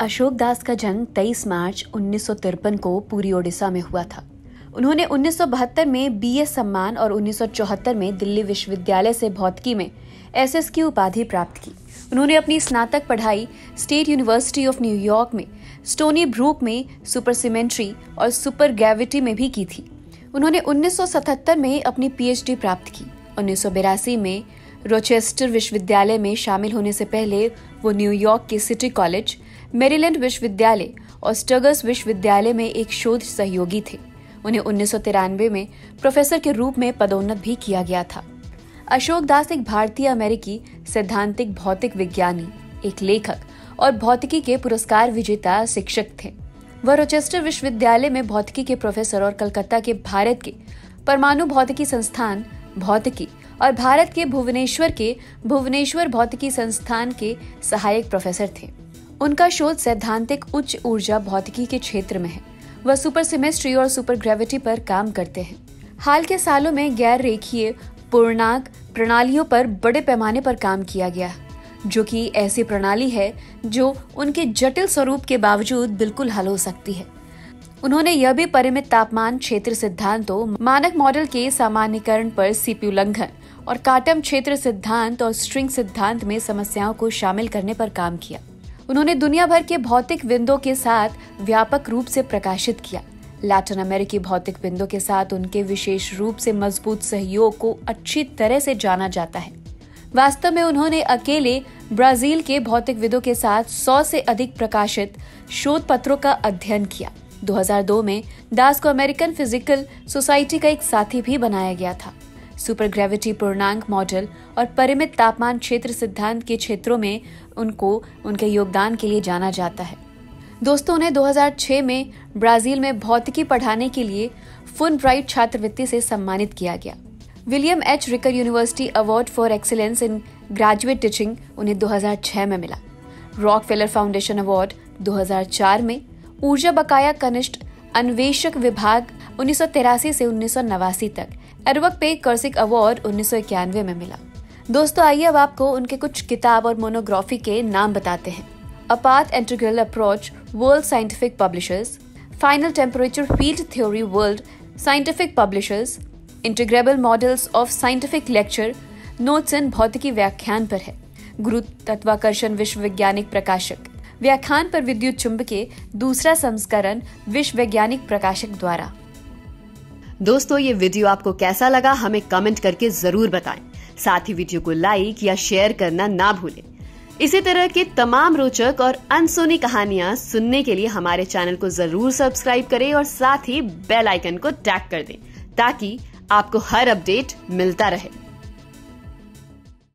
अशोक दास का जन्म 23 मार्च उन्नीस सौ तिरपन को पूरी ओडिशा में हुआ था। उन्होंने 1972 में बीएस सम्मान और 1974 में दिल्ली विश्वविद्यालय से भौतिकी में एसएस की उपाधि प्राप्त की। उन्होंने अपनी स्नातक पढ़ाई state university of New York में, स्टोनी ब्रूक में, सुपर सीमेंट्री और सुपर ग्रेविटी में भी की थी। उन्होंने 1977 में अपनी पीएचडी प्राप्त की। उन्नीस में रोचेस्टर विश्वविद्यालय में शामिल होने से पहले वो न्यूयॉर्क के सिटी कॉलेज मेरीलैंड विश्वविद्यालय और स्टगर्स विश्वविद्यालय में एक शोध सहयोगी थे। उन्हें उन्नीस सौ तिरानवे में प्रोफेसर के रूप में पदोन्नत भी किया गया था। अशोक दास एक भारतीय अमेरिकी सैद्धांतिक भौतिक विज्ञानी, एक लेखक और भौतिकी के पुरस्कार विजेता शिक्षक थे। वह रोचेस्टर विश्वविद्यालय में भौतिकी के प्रोफेसर और कलकत्ता के भारत के परमाणु भौतिकी संस्थान, भौतिकी और भारत के भुवनेश्वर के भुवनेश्वर भौतिकी संस्थान के सहायक प्रोफेसर थे। उनका शोध सैद्धांतिक उच्च ऊर्जा भौतिकी के क्षेत्र में है। वह सुपर सिमेस्ट्री और सुपर ग्रेविटी पर काम करते हैं। हाल के सालों में गैर रेखीय पूर्णांक प्रणालियों पर बड़े पैमाने पर काम किया गया, जो कि ऐसी प्रणाली है जो उनके जटिल स्वरूप के बावजूद बिल्कुल हल हो सकती है। उन्होंने यह भी परिमित तापमान क्षेत्र सिद्धांतों, मानक मॉडल के सामान्यकरण पर सीपी उल्लंघन और काटम क्षेत्र सिद्धांत और स्ट्रिंग सिद्धांत में समस्याओं को शामिल करने पर काम किया। उन्होंने दुनिया भर के भौतिक विंदों के साथ व्यापक रूप से प्रकाशित किया। लैटिन अमेरिकी भौतिक बिंदु के साथ उनके विशेष रूप से मज़बूत सहयोग को अच्छी तरह से जाना जाता है। वास्तव में उन्होंने अकेले ब्राज़ील के भौतिक विदों के साथ 100 से अधिक प्रकाशित शोध पत्रों का अध्ययन किया। 2002 में दास को अमेरिकन फ़िज़िकल सोसाइटी का एक साथी भी बनाया गया था। सुपर ग्रेविटी पूर्णांक मॉडल और परिमित तापमान क्षेत्र सिद्धांत के क्षेत्रों में उनको, उनके योगदान के लिए जाना जाता है। दोस्तों, उन्हें 2006 में ब्राज़ील में भौतिकी पढ़ाने के लिए फुन ब्राइट छात्रवृत्ति से सम्मानित किया गया। William H. Ricker university award for excellence in graduate teaching उन्हें 2006 में मिला। रॉक फाउंडेशन अवार्ड 2004 में ऊर्जा बकाया कनिष्ठ अन्वेषक विभाग उन्नीस से उन्नीस सौ नवासी तक एरवक पे कर्सिक अवार्ड उन्नीस सौ इक्यानवे में मिला। दोस्तों, आइए अब आपको उनके कुछ किताब और मोनोग्राफी के नाम बताते हैं। अपात integral approach world scientific publishers final temperature field theory world scientific publishers integrable models of scientific lecture notes in भौतिकी व्याख्यान पर है। गुरु तत्वाकर्षण विश्व वैज्ञानिक प्रकाशक व्याख्यान पर विद्युत चुंबकीय दूसरा संस्करण विश्व वैज्ञानिक प्रकाशक द्वारा। दोस्तों, ये वीडियो आपको कैसा लगा हमें कमेंट करके ज़रूर बताएँ। साथ ही वीडियो को लाइक या शेयर करना ना भूलें। इसी तरह के तमाम रोचक और अनसुनी कहानियाँ सुनने के लिए हमारे चैनल को ज़रूर सब्सक्राइब करें और साथ ही बेल आइकन को टैग कर दें, ताकि आपको हर अपडेट मिलता रहे।